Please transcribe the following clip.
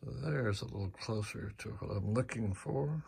So there's a little closer to what I'm looking for.